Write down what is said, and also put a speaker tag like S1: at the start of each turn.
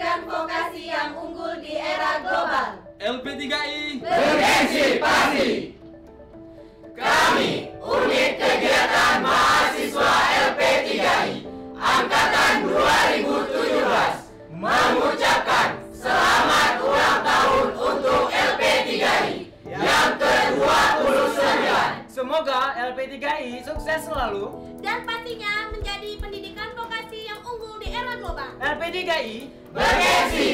S1: pendidikan vokasi yang unggul di era global.
S2: LP3I
S3: Bergengsi pasti. Kami, Unit Kegiatan Mahasiswa LP3I, Angkatan 2017, mengucapkan selamat ulang tahun untuk LP3I yang ke-29.
S4: Semoga LP3I sukses selalu.
S5: dan pastinya menjadi pendidikan vokasi yang unggul di era global.
S4: LP3I
S3: Bergengsi pasti.